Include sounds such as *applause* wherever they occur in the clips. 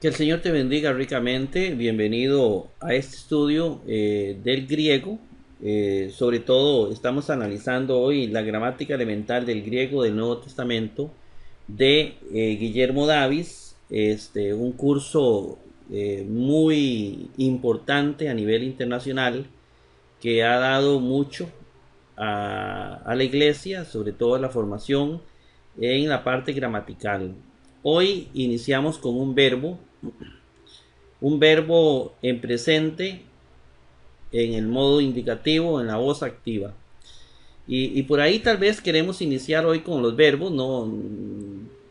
Que el Señor te bendiga ricamente. Bienvenido a este estudio eh, del griego. Eh, sobre todo estamos analizando hoy la gramática elemental del griego del Nuevo Testamento de eh, Guillermo Davis. Este, un curso muy importante a nivel internacional que ha dado mucho a, a la iglesia, sobre todo a la formación en la parte gramatical. Hoy iniciamos con un verbo, un verbo en presente, en el modo indicativo, en la voz activa. Y, por ahí tal vez queremos iniciar hoy con los verbos, no,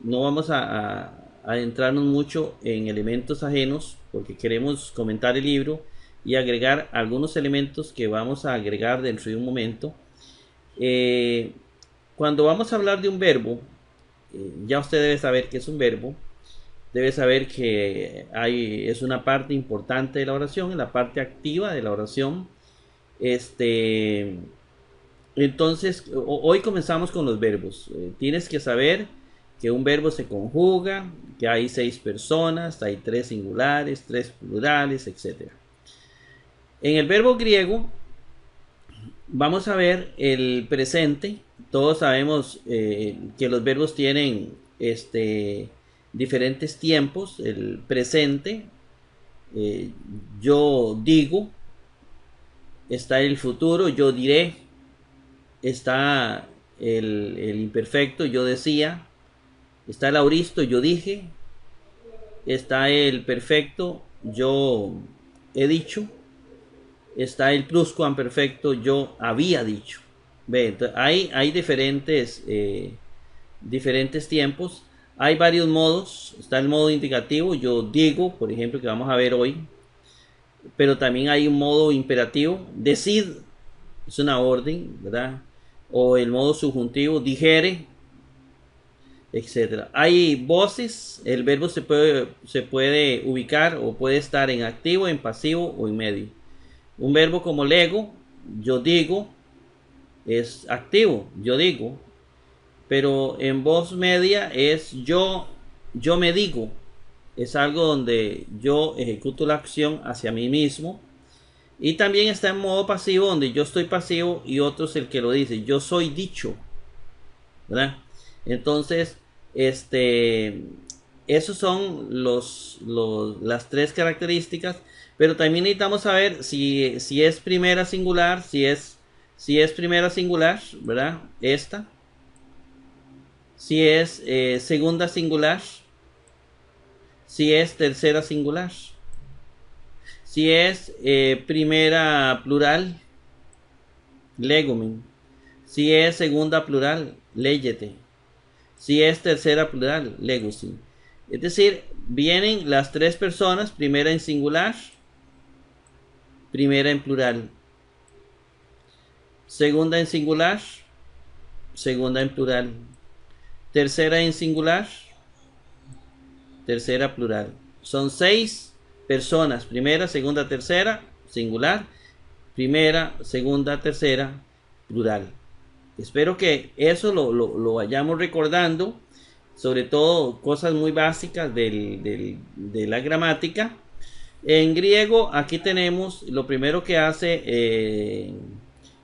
no vamos a, adentrarnos mucho en elementos ajenos porque queremos comentar el libro y agregar algunos elementos que vamos a agregar dentro de un momento. Eh, cuando vamos a hablar de un verbo, eh, ya usted debe saber que es un verbo, debe saber que hay, es una parte importante de la oración, la parte activa de la oración. Este, entonces, hoy comenzamos con los verbos. Eh, tienes que saber que un verbo se conjuga, que hay seis personas, hay tres singulares, tres plurales, etc. En el verbo griego, vamos a ver el presente todos sabemos eh, que los verbos tienen este, diferentes tiempos. El presente, eh, yo digo, está el futuro, yo diré, está el, imperfecto, yo decía, está el auristo, yo dije, está el perfecto, yo he dicho, está el pluscuamperfecto, yo había dicho hay, hay diferentes, eh, diferentes tiempos. Hay varios modos. Está el modo indicativo. Yo digo, por ejemplo, que vamos a ver hoy. Pero también hay un modo imperativo. Decid es una orden, ¿verdad? O el modo subjuntivo, digere, etcétera. Hay voces. El verbo se puede, se puede ubicar o puede estar en activo, en pasivo o en medio. Un verbo como lego, yo digo, es activo, yo digo, pero en voz media es yo, yo me digo, es algo donde yo ejecuto la acción hacia mí mismo. Y también está en modo pasivo, donde yo estoy pasivo y otro es el que lo dice. Yo soy dicho. ¿Verdad? Entonces, este, esos son los, las tres características. Pero también necesitamos saber si, si es primera singular, si es si es primera singular, ¿verdad? Esta. Si es eh, segunda singular. Si es tercera singular. Si es eh, primera plural, legumen. Si es segunda plural, leyete. Si es tercera plural, legusin. Es decir, vienen las tres personas, primera en singular, primera en plural segunda en singular, segunda en plural, tercera en singular, tercera plural. Son seis personas, primera, segunda, tercera, singular, primera, segunda, tercera, plural. Espero que eso lo, vayamos recordando, sobre todo cosas muy básicas de la gramática. En griego, aquí tenemos lo primero que hace eh,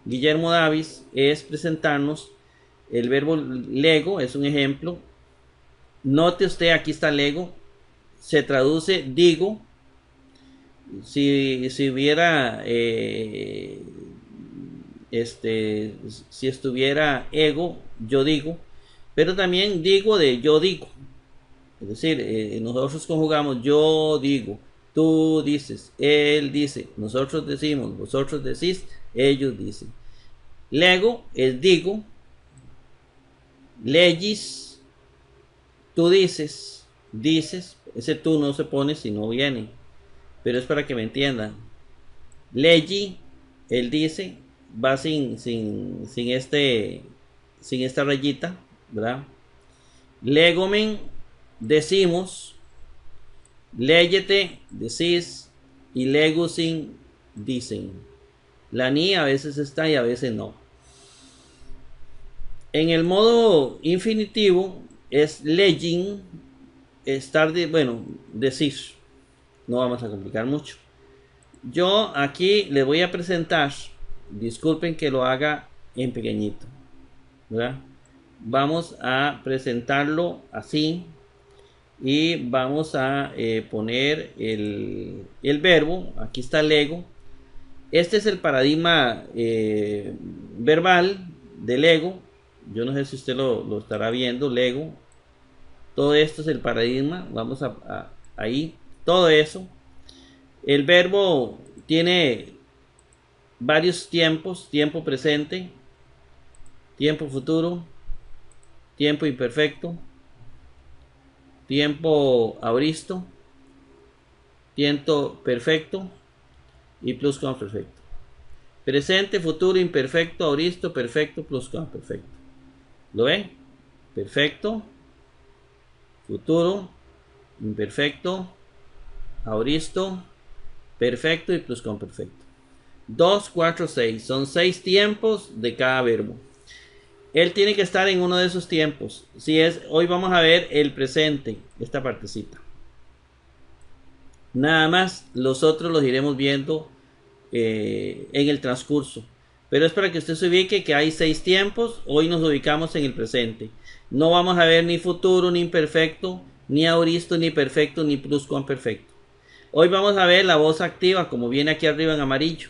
Guillermo Davis es presentarnos el verbo lego, es un ejemplo. Note usted, aquí está lego, se traduce digo. Si, si hubiera, eh, este, si estuviera ego, yo digo, pero también digo de yo digo. Es decir, eh, nosotros conjugamos yo digo, tú dices, él dice, nosotros decimos, vosotros decís, ellos dicen. Lego es digo. Legis, tú dices, dices, ese tú no se pone si no viene, pero es para que me entiendan. Legi, él dice, va sin, sin, sin este, sin esta rayita, ¿verdad? Legomen, decimos, leyete, decís, y legusin, dicen. La ni a veces está y a veces no. En el modo infinitivo es legin, estar, de, bueno, decir, no vamos a complicar mucho. Yo aquí les voy a presentar, disculpen que lo haga en pequeñito, ¿verdad? Vamos a presentarlo así y vamos a eh, poner el, el, verbo, aquí está el ego. Este es el paradigma eh, verbal del ego. Yo no sé si usted lo, lo estará viendo, Lego. Todo esto es el paradigma. Vamos a, ahí, todo eso. El verbo tiene varios tiempos, tiempo presente, tiempo futuro, tiempo imperfecto, tiempo auristo, tiempo perfecto y pluscuamperfecto. Presente, futuro, imperfecto, auristo, perfecto, pluscuamperfecto. ¿Lo ven? Perfecto, futuro, imperfecto, auristo, perfecto y pluscuamperfecto. 2, 4, 6. Son seis tiempos de cada verbo. Él tiene que estar en uno de esos tiempos. Si es, hoy vamos a ver el presente, esta partecita. Nada más, los otros los iremos viendo eh, en el transcurso. Pero es para que usted se ubique que hay seis tiempos. Hoy nos ubicamos en el presente. No vamos a ver ni futuro, ni imperfecto, ni auristo, ni perfecto, ni pluscuamperfecto. Hoy vamos a ver la voz activa, como viene aquí arriba en amarillo.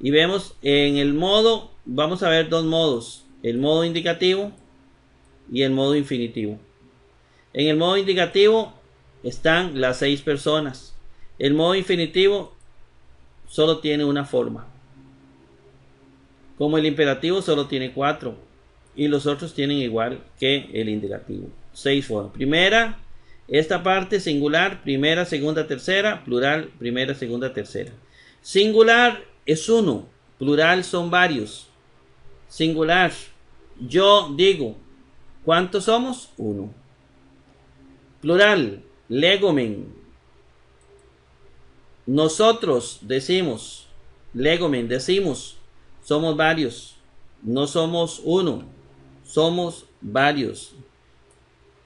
Y vemos en el modo vamos a ver dos modos, el modo indicativo y el modo infinitivo. En el modo indicativo están las seis personas. El modo infinitivo solo tiene una forma. Como el imperativo solo tiene cuatro y los otros tienen igual que el indicativo. Seis formas. Primera, esta parte singular, primera, segunda, tercera, plural, primera, segunda, tercera. Singular es uno, plural son varios. Singular. Yo digo. ¿Cuántos somos? Uno. Plural. Legomen. Nosotros decimos. Legomen decimos. Somos varios. No somos uno. Somos varios.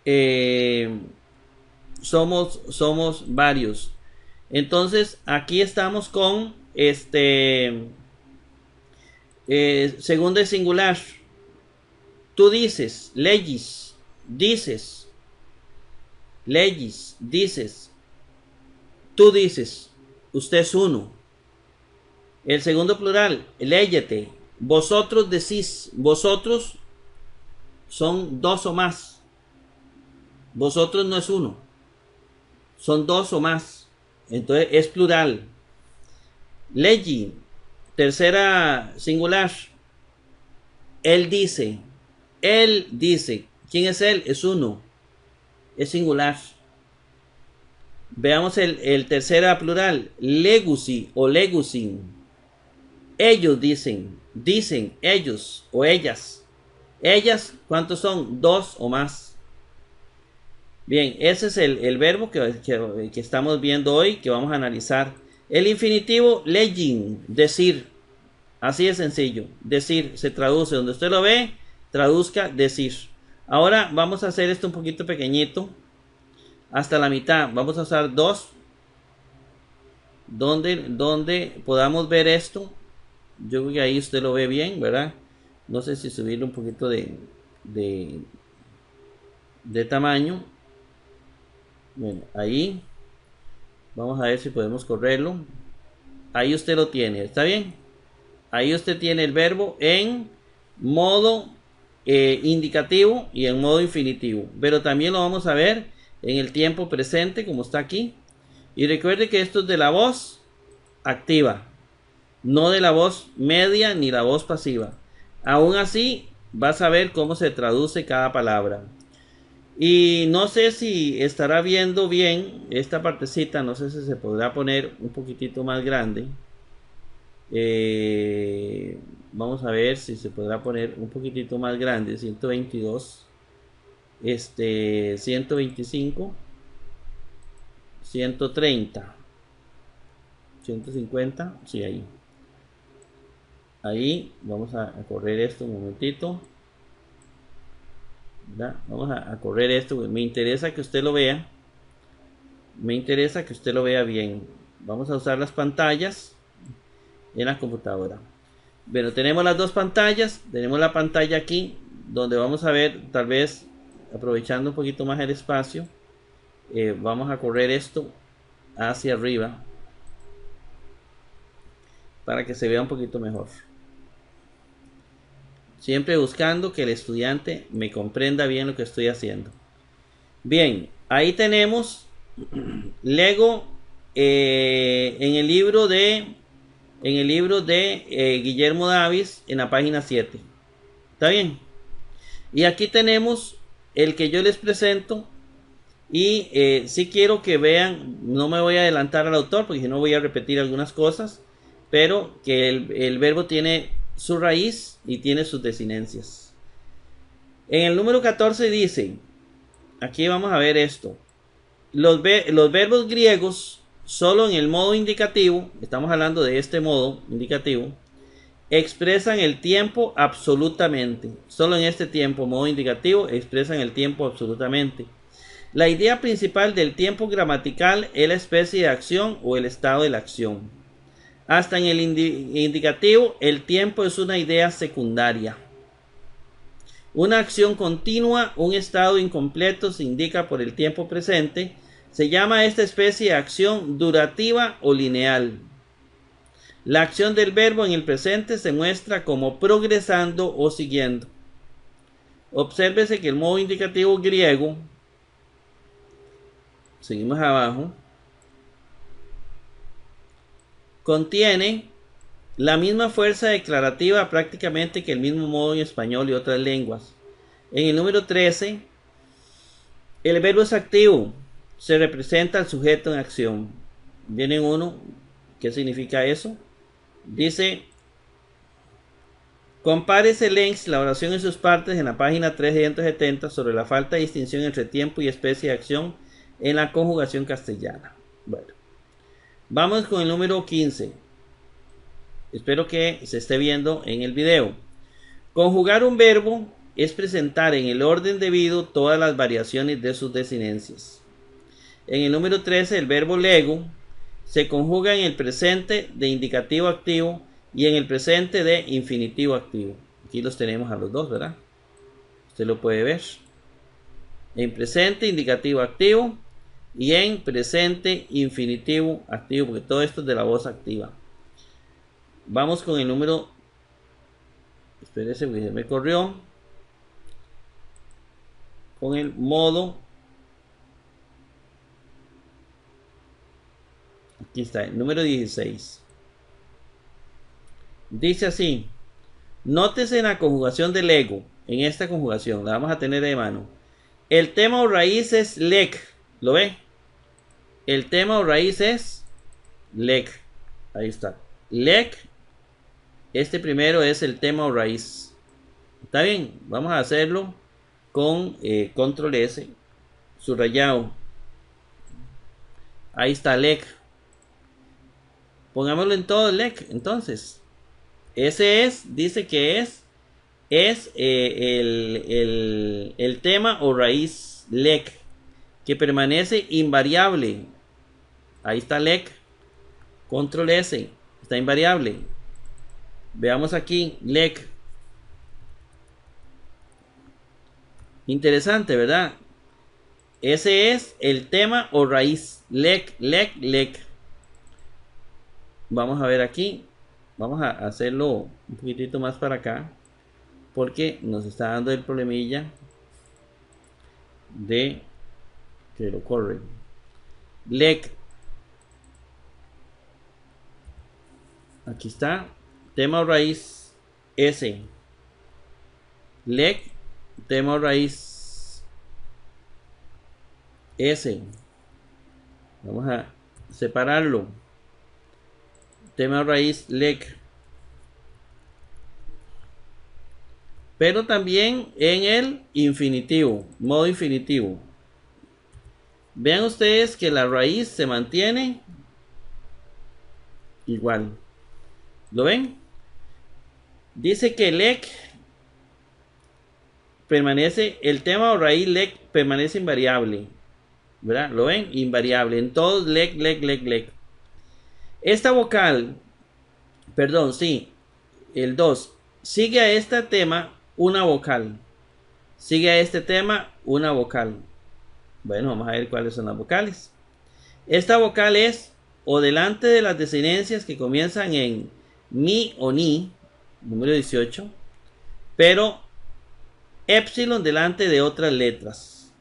Eh, somos, somos varios. Entonces, aquí estamos con este eh, segundo es singular. Tú dices, leyes, dices, leyes, dices, tú dices, usted es uno. El segundo plural, leyete, vosotros decís, vosotros son dos o más. Vosotros no es uno, son dos o más. Entonces es plural. Legi, Tercera singular. Él dice. Él dice. ¿Quién es él? Es uno. Es singular. Veamos el, tercera plural. Legusi o legusin. Ellos dicen. Dicen ellos o ellas. Ellas, ¿cuántos son? Dos o más. Bien, ese es el, verbo que, que estamos viendo hoy, que vamos a analizar. El infinitivo legin, decir. Así de sencillo. Decir se traduce donde usted lo ve, traduzca decir. Ahora vamos a hacer esto un poquito pequeñito. Hasta la mitad. Vamos a usar dos. Donde, donde podamos ver esto. Yo creo que ahí usted lo ve bien, ¿verdad? No sé si subirle un poquito de, de, tamaño. Bueno, ahí. Vamos a ver si podemos correrlo. Ahí usted lo tiene, ¿está bien? Ahí usted tiene el verbo en modo eh, indicativo y en modo infinitivo. Pero también lo vamos a ver en el tiempo presente, como está aquí. Y recuerde que esto es de la voz activa, no de la voz media ni la voz pasiva. Aún así, vas a ver cómo se traduce cada palabra. Y no sé si estará viendo bien esta partecita, no sé si se podrá poner un poquitito más grande. Eh, vamos a ver si se podrá poner un poquitito más grande, 122, este 125, 130, 150, sí ahí. Ahí vamos a correr esto un momentito. Vamos a, correr esto, me interesa que usted lo vea. Me interesa que usted lo vea bien. Vamos a usar las pantallas en la computadora. Bueno, tenemos las dos pantallas. Tenemos la pantalla aquí, donde vamos a ver, tal vez, aprovechando un poquito más el espacio, eh, vamos a correr esto hacia arriba para que se vea un poquito mejor. Siempre buscando que el estudiante me comprenda bien lo que estoy haciendo. Bien, ahí tenemos *clears throat* Lego eh, en el libro de en el libro de eh, Guillermo Davis en la página 7. ¿Está bien? Y aquí tenemos el que yo les presento. Y eh, si quiero que vean, no me voy a adelantar al autor porque si no voy a repetir algunas cosas. Pero que el, el verbo tiene su raíz y tiene sus desinencias. En el número 14 dice, aquí vamos a ver esto, los, los verbos griegos solo en el modo indicativo, estamos hablando de este modo indicativo, expresan el tiempo absolutamente. Solo en este tiempo, modo indicativo, expresan el tiempo absolutamente. La idea principal del tiempo gramatical es la especie de acción o el estado de la acción. Hasta en el indicativo, el tiempo es una idea secundaria. Una acción continua, un estado incompleto se indica por el tiempo presente. Se llama esta especie de acción durativa o lineal. La acción del verbo en el presente se muestra como progresando o siguiendo. Obsérvese que el modo indicativo griego, seguimos abajo, Contiene la misma fuerza declarativa prácticamente que el mismo modo en español y otras lenguas. En el número 13, el verbo es activo, se representa al sujeto en acción. Viene uno, ¿qué significa eso? Dice, compare length, la oración en sus partes, en la página 370 sobre la falta de distinción entre tiempo y especie de acción en la conjugación castellana. Bueno. Vamos con el número 15. Espero que se esté viendo en el video. Conjugar un verbo es presentar en el orden debido todas las variaciones de sus desinencias. En el número 13, el verbo lego se conjuga en el presente de indicativo activo y en el presente de infinitivo activo. Aquí los tenemos a los dos, ¿verdad? Usted lo puede ver. En presente, indicativo activo y en presente infinitivo activo, porque todo esto es de la voz activa. Vamos con el número. Espérese, porque me corrió. Con el modo. Aquí está, el número 16. Dice así. Nótese en la conjugación del ego. En esta conjugación, la vamos a tener de mano. El tema o raíz es lec. ¿Lo ve? El tema o raíz es lec. Ahí está. Lec. Este primero es el tema o raíz. Está bien. Vamos a hacerlo con eh, control S. Subrayado. Ahí está lec. Pongámoslo en todo lec. Entonces. Ese es. Dice que es. Es eh, el, el, el tema o raíz lec. Que permanece invariable Ahí está LEC. Control S. Está invariable. Veamos aquí. LEC. Interesante, ¿verdad? Ese es el tema o raíz. LEC, LEC, LEC. Vamos a ver aquí. Vamos a hacerlo un poquitito más para acá. Porque nos está dando el problemilla de que lo corre. LEC Aquí está. Tema raíz S. Lec. Tema raíz S. Vamos a separarlo. Tema raíz lec. Pero también en el infinitivo, modo infinitivo. Vean ustedes que la raíz se mantiene igual. ¿Lo ven? Dice que lec permanece, el tema o raíz lec permanece invariable. ¿Verdad? ¿Lo ven? Invariable. En todos lec, lec, lec, lec. Esta vocal, perdón, sí, el 2, sigue a este tema una vocal. Sigue a este tema una vocal. Bueno, vamos a ver cuáles son las vocales. Esta vocal es o delante de las desinencias que comienzan en mi o ni, número 18, pero epsilon delante de otras letras.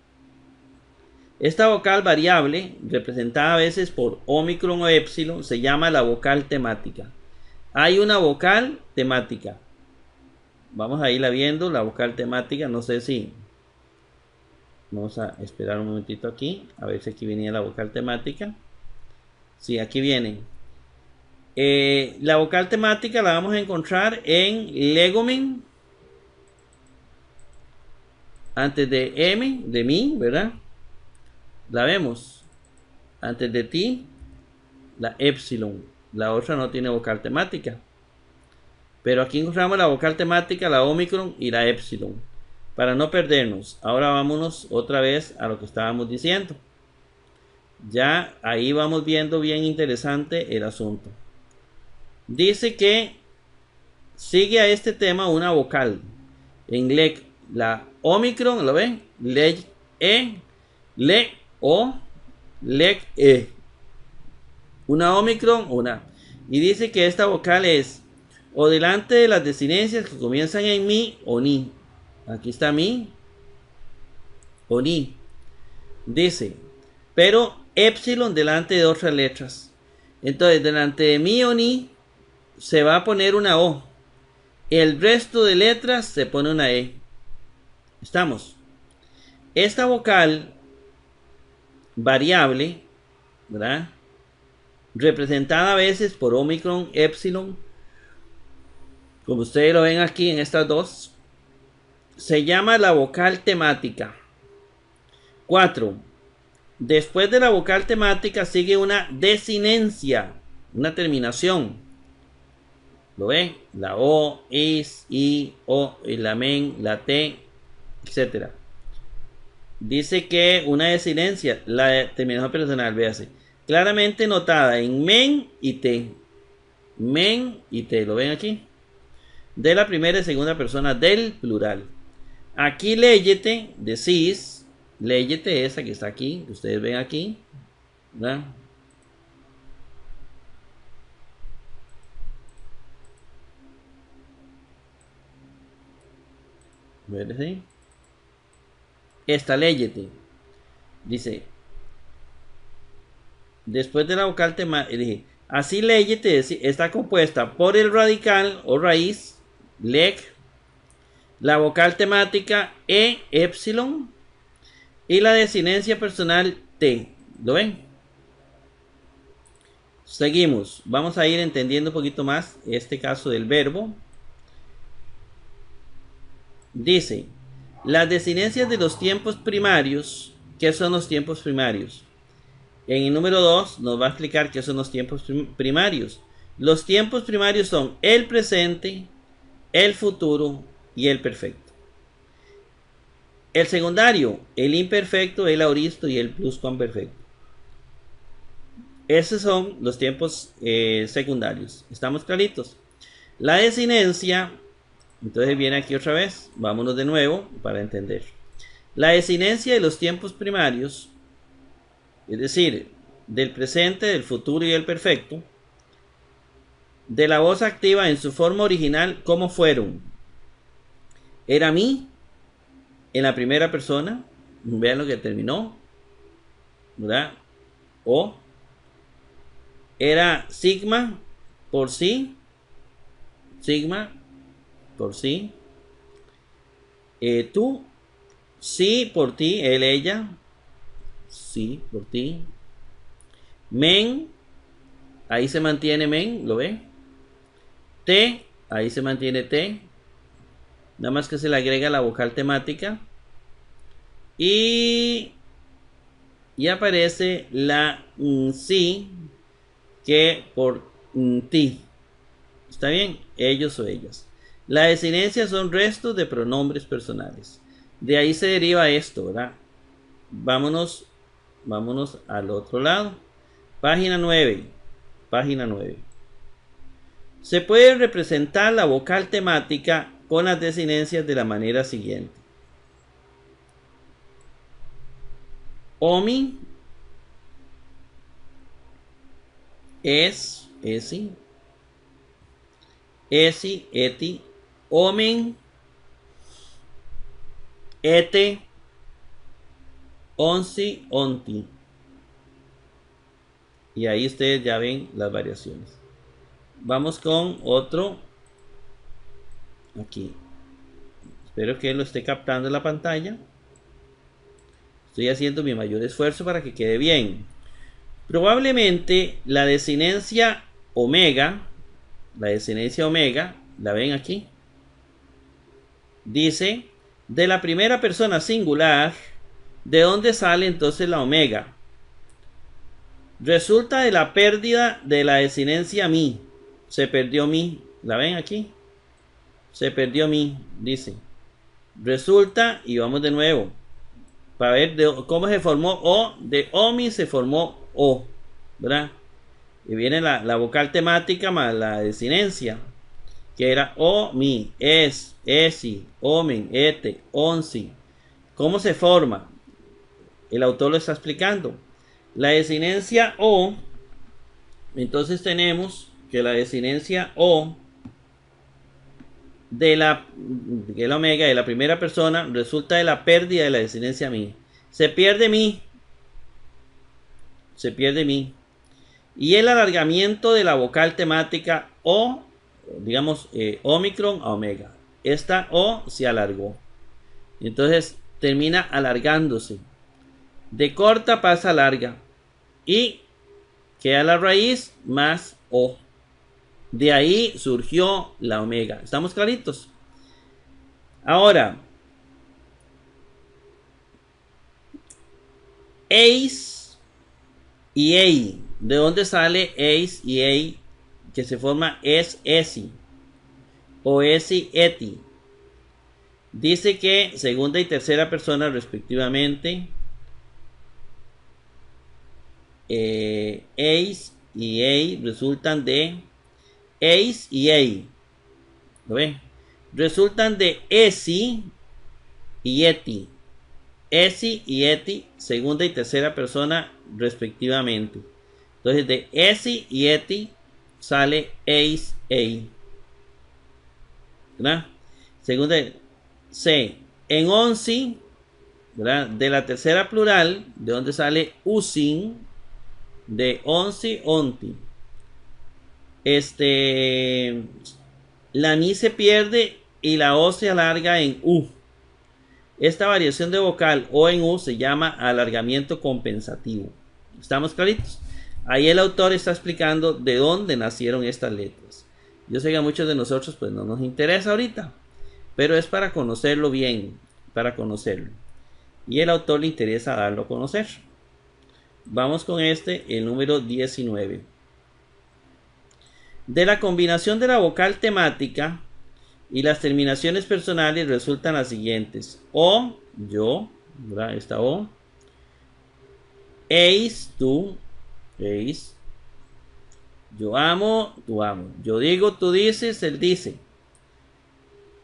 Esta vocal variable, representada a veces por omicron o epsilon, se llama la vocal temática. Hay una vocal temática. Vamos a irla viendo, la vocal temática, no sé si... Vamos a esperar un momentito aquí, a ver si aquí venía la vocal temática. Sí, aquí viene. Eh, la vocal temática la vamos a encontrar en legomen. Antes de M, de mí, ¿verdad? La vemos. Antes de ti, la epsilon. La otra no tiene vocal temática. Pero aquí encontramos la vocal temática, la omicron y la epsilon. Para no perdernos, ahora vámonos otra vez a lo que estábamos diciendo. Ya ahí vamos viendo bien interesante el asunto. Dice que sigue a este tema una vocal. En le, la omicron, ¿lo ven? Le, e, le, o, le, e. Una omicron, una. Y dice que esta vocal es o delante de las desinencias que comienzan en mi o ni. Aquí está mi o ni. Dice, pero epsilon delante de otras letras. Entonces, delante de mi o ni se va a poner una O. El resto de letras se pone una E. Estamos. Esta vocal variable, ¿verdad? Representada a veces por omicron, epsilon, como ustedes lo ven aquí en estas dos, se llama la vocal temática. 4. Después de la vocal temática sigue una desinencia, una terminación. ¿Lo ven? La O, is, I, O, la men, la T, etc. Dice que una desinencia, la terminación personal, véase, claramente notada en men y T. Men y T, ¿lo ven aquí? De la primera y segunda persona del plural. Aquí leyete, decís, Leyete esa que está aquí, que ustedes ven aquí. ¿verdad? Esta leyete. Dice. Después de la vocal tema, dije, así leyete está compuesta por el radical o raíz, leg, la vocal temática e, epsilon, y la desinencia personal T. ¿Lo ven? Seguimos. Vamos a ir entendiendo un poquito más este caso del verbo. Dice, las desinencias de los tiempos primarios. ¿Qué son los tiempos primarios? En el número 2 nos va a explicar qué son los tiempos primarios. Los tiempos primarios son el presente, el futuro y el perfecto. El secundario, el imperfecto, el auristo y el pluscuamperfecto. Esos son los tiempos eh, secundarios. ¿Estamos claritos? La desinencia, entonces viene aquí otra vez. Vámonos de nuevo para entender. La desinencia de los tiempos primarios, es decir, del presente, del futuro y del perfecto, de la voz activa en su forma original, ¿cómo fueron? Era mí, en la primera persona, vean lo que terminó, ¿verdad? O era sigma por sí, sigma por sí, eh, tú, sí por ti, él, ella, sí por ti, men, ahí se mantiene men, ¿lo ve? T, ahí se mantiene T, nada más que se le agrega la vocal temática y, y aparece la sí que por ti. ¿Está bien? Ellos o ellas. La desinencia son restos de pronombres personales. De ahí se deriva esto, ¿verdad? Vámonos, vámonos al otro lado. Página 9. Página 9. Se puede representar la vocal temática con las desinencias de la manera siguiente. Omi es, esi, esi, eti, omen, ete, onsi, onti. Y ahí ustedes ya ven las variaciones. Vamos con otro. Aquí. Espero que lo esté captando la pantalla. Estoy haciendo mi mayor esfuerzo para que quede bien. Probablemente la desinencia omega, la desinencia omega, la ven aquí. Dice, de la primera persona singular, ¿de dónde sale entonces la omega? Resulta de la pérdida de la desinencia mi. Se perdió mi. ¿La ven aquí? Se perdió mi, dice. Resulta, y vamos de nuevo para ver cómo se formó O, de OMI se formó O, ¿verdad? Y viene la, vocal temática más la desinencia, que era O, mi, es, esi, omen, ete, onsi. ¿Cómo se forma? El autor lo está explicando. La desinencia O, entonces tenemos que la desinencia O de la, de la omega de la primera persona resulta de la pérdida de la desinencia mi. Se pierde mi. Se pierde mi. Y el alargamiento de la vocal temática O, digamos, eh, Omicron a Omega. Esta O se alargó. Entonces termina alargándose. De corta pasa larga. Y queda la raíz más O. De ahí surgió la omega. ¿Estamos claritos? Ahora, Ace y A. ¿De dónde sale Ace y A? Que se forma es Esi o Esi Eti. Dice que segunda y tercera persona respectivamente. Eh, Ace y A resultan de Ace y A. ¿Lo ven? Resultan de Esi y Eti. Esi y Eti, segunda y tercera persona respectivamente. Entonces de Esi y Eti sale Ace A. ¿Verdad? Segunda C. En Onsi, ¿verdad? De la tercera plural, de donde sale Usin, de Onsi Onti este, la ni se pierde y la o se alarga en u. Esta variación de vocal o en u se llama alargamiento compensativo. ¿Estamos claritos? Ahí el autor está explicando de dónde nacieron estas letras. Yo sé que a muchos de nosotros pues no nos interesa ahorita, pero es para conocerlo bien, para conocerlo. Y el autor le interesa darlo a conocer. Vamos con este, el número 19. De la combinación de la vocal temática y las terminaciones personales resultan las siguientes. O, yo, ¿verdad? Esta O. Eis, tú, eis. Yo amo, tú amo. Yo digo, tú dices, él dice.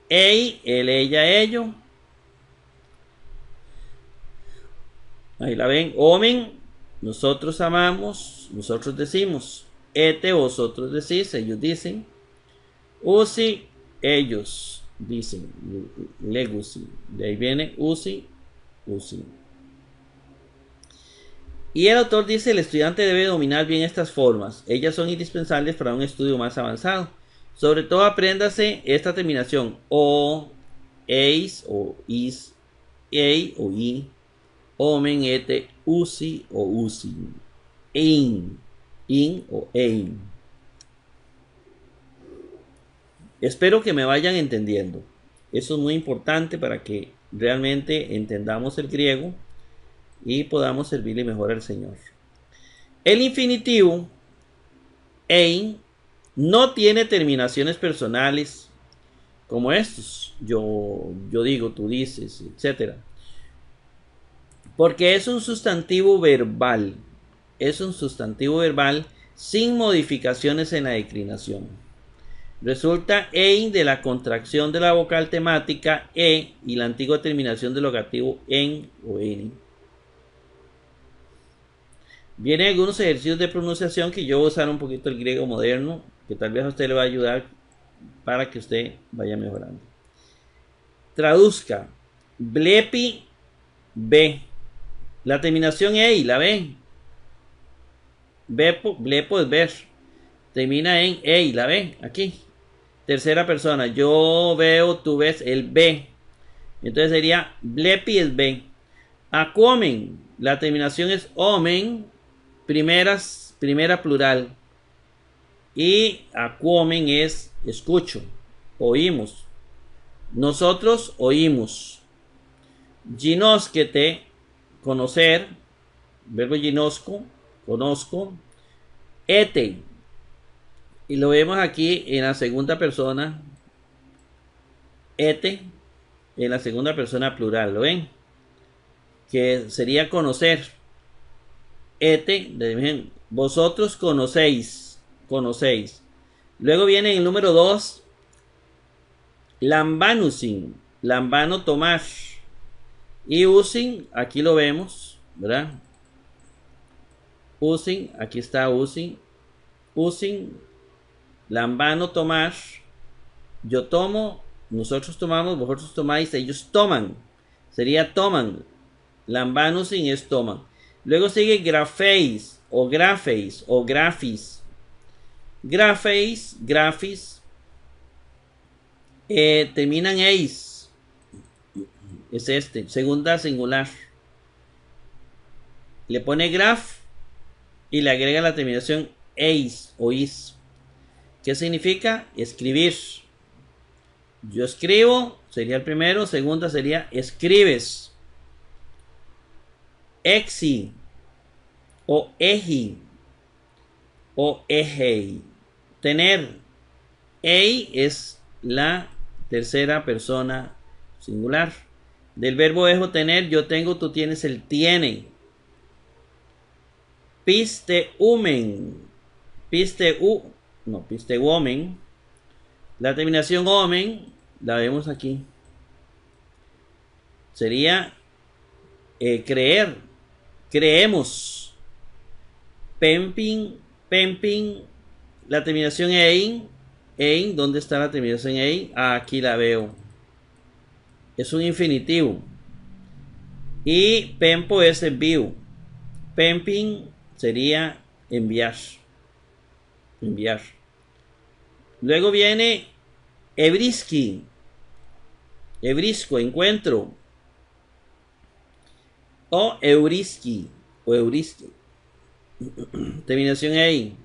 Ey, él, ella, ello. Ahí la ven. Omen, nosotros amamos, nosotros decimos. Ete vosotros decís, ellos dicen. Usi, ellos dicen. Legusi. De ahí viene usi, usi. Y el autor dice, el estudiante debe dominar bien estas formas. Ellas son indispensables para un estudio más avanzado. Sobre todo apréndase esta terminación. O, eis o is, ei o i, omen, ete, usi o usi. In in o ein. Espero que me vayan entendiendo. Eso es muy importante para que realmente entendamos el griego y podamos servirle mejor al Señor. El infinitivo ein no tiene terminaciones personales como estos. Yo, yo digo, tú dices, etc. Porque es un sustantivo verbal. Es un sustantivo verbal sin modificaciones en la declinación. Resulta EIN de la contracción de la vocal temática E y la antigua terminación del logativo en o en. Vienen algunos ejercicios de pronunciación que yo voy a usar un poquito el griego moderno, que tal vez a usted le va a ayudar para que usted vaya mejorando. Traduzca. Blepi B. La terminación EI, la B. Bepo, blepo es ver. Termina en EI, la B, aquí. Tercera persona. Yo veo, tú ves el B. Entonces sería blepi es B. Aquomen. La terminación es omen. Primeras, primera plural. Y aquomen es escucho. Oímos. Nosotros oímos. Ginosquete, conocer. Verbo ginosco, conozco. Ete, y lo vemos aquí en la segunda persona. Ete, en la segunda persona plural, ¿lo ven? Que sería conocer. Ete, vosotros conocéis, conocéis. Luego viene el número 2, Lambanusin, Lambano Tomás. Y Usin, aquí lo vemos, ¿verdad? Usin, aquí está Usin. Usin, Lambano Tomás. Yo tomo, nosotros tomamos, vosotros tomáis, ellos toman. Sería toman. Lambanusin es toman. Luego sigue grafeis o grafeis o grafis. Grafeis, grafis. Eh, terminan eis. Es este. Segunda singular. Le pone graf y le agrega la terminación eis o is. ¿Qué significa? Escribir. Yo escribo, sería el primero. Segunda sería escribes. Exi o eji o ejei. Tener. Ei es la tercera persona singular. Del verbo ejo tener, yo tengo, tú tienes el tiene. Piste umen. Piste u. No, piste woman. La terminación omen la vemos aquí. Sería eh, creer. Creemos. Pemping. Pemping. La terminación ein. Ein. ¿Dónde está la terminación ein? Aquí la veo. Es un infinitivo. Y pempo es envío. Pemping sería enviar. Enviar. Luego viene Ebriski. Ebrisco, encuentro. O Euriski. O Euriski. *clears throat* terminación ahí.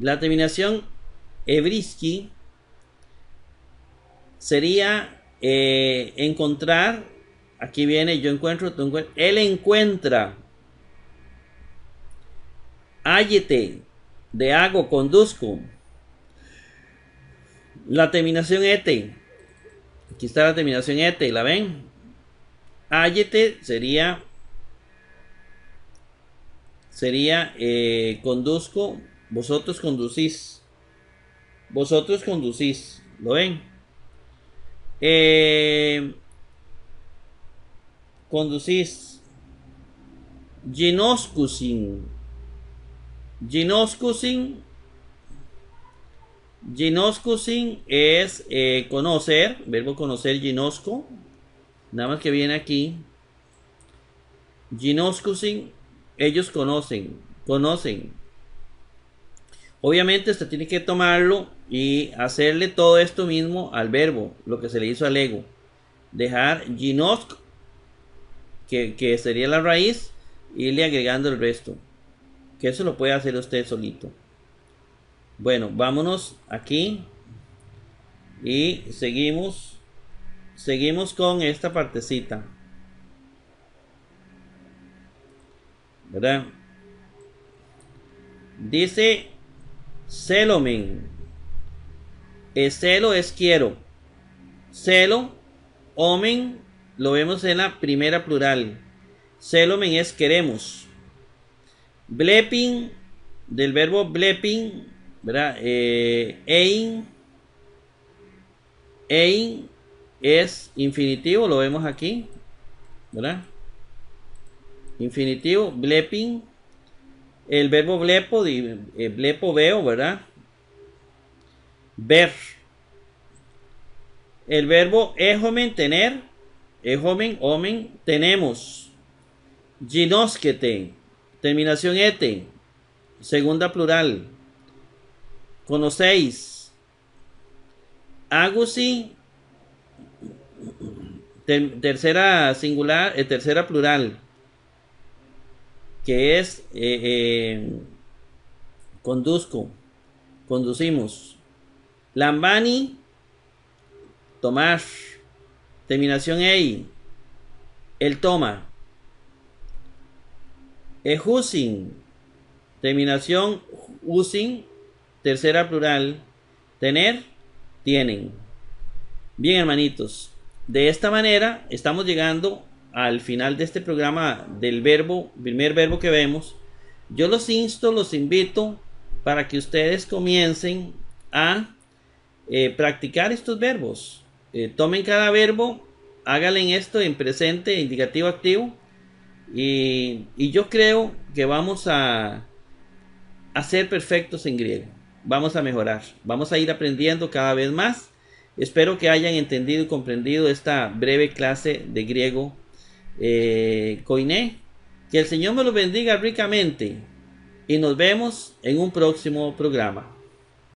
La terminación Ebriski sería eh, encontrar. Aquí viene yo encuentro, tú encuentras. Él encuentra. Ayete, de hago, conduzco. La terminación ete. Aquí está la terminación ete, ¿la ven? Ayete sería sería eh, conduzco, vosotros conducís. Vosotros conducís, ¿lo ven? Eh, conducís. Ginoscusin Ginoscusin. Ginoscusin es eh, conocer, verbo conocer ginosco. Nada más que viene aquí. Ginoscusin, ellos conocen, conocen. Obviamente usted tiene que tomarlo y hacerle todo esto mismo al verbo, lo que se le hizo al ego. Dejar ginosco, que, que sería la raíz, irle agregando el resto que eso lo puede hacer usted solito. Bueno, vámonos aquí y seguimos seguimos con esta partecita. ¿Verdad? Dice Selomen. celo es quiero. Celo, omen, lo vemos en la primera plural. Celomen es queremos. Bleping, del verbo bleping, ¿verdad? Eh, ein, ein es infinitivo, lo vemos aquí, ¿verdad? Infinitivo, bleping. El verbo blepo, eh, blepo veo, ¿verdad? Ver. El verbo ejomen, tener. Ejomen, omen, tenemos. Ginosquete. Terminación ete. Segunda plural. Conocéis. Agusi. Tercera singular, eh, tercera plural que es eh, eh, conduzco, conducimos. Lambani, tomar. Terminación EI, el toma. Ejusin, terminación usin, tercera plural. Tener, tienen. Bien, hermanitos. De esta manera estamos llegando al final de este programa del verbo, primer verbo que vemos, yo los insto, los invito para que ustedes comiencen a eh, practicar estos verbos. Eh, tomen cada verbo, háganle esto en presente, indicativo, activo. Y, yo creo que vamos a, a ser perfectos en griego. Vamos a mejorar. Vamos a ir aprendiendo cada vez más. Espero que hayan entendido y comprendido esta breve clase de griego eh, Que el Señor me lo bendiga ricamente y nos vemos en un próximo programa.